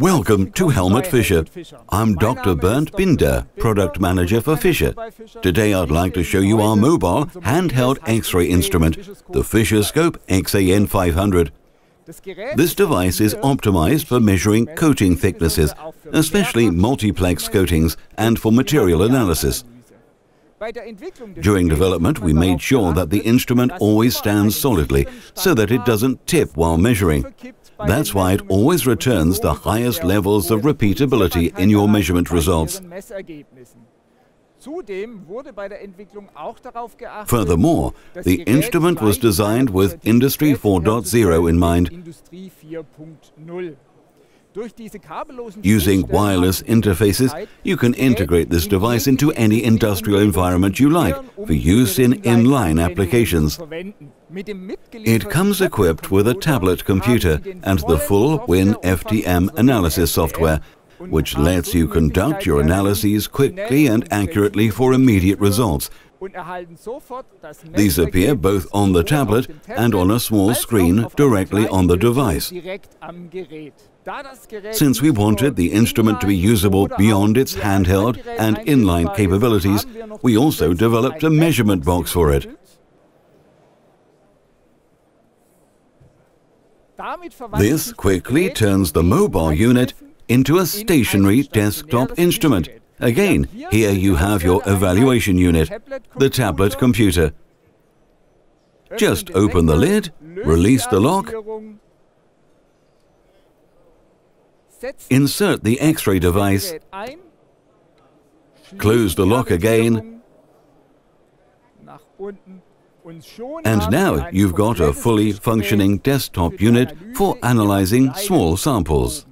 Welcome to Helmut Fischer. I'm Dr. Bernd Binder, Product Manager for Fischer. Today I'd like to show you our mobile handheld X-ray instrument, the Fischer Scope XAN 500. This device is optimized for measuring coating thicknesses, especially multiplex coatings, and for material analysis. During development, we made sure that the instrument always stands solidly, so that it doesn't tip while measuring. That's why it always returns the highest levels of repeatability in your measurement results. Furthermore, the instrument was designed with Industry 4.0 in mind. Using wireless interfaces, you can integrate this device into any industrial environment you like for use in inline applications. It comes equipped with a tablet computer and the full WinFTM analysis software, which lets you conduct your analyses quickly and accurately for immediate results. These appear both on the tablet and on a small screen directly on the device. Since we wanted the instrument to be usable beyond its handheld and inline capabilities, we also developed a measurement box for it. This quickly turns the mobile unit into a stationary desktop instrument. Again, here you have your evaluation unit, the tablet computer. Just open the lid, release the lock, Insert the X-ray device, close the lock again, and now you've got a fully functioning desktop unit for analyzing small samples.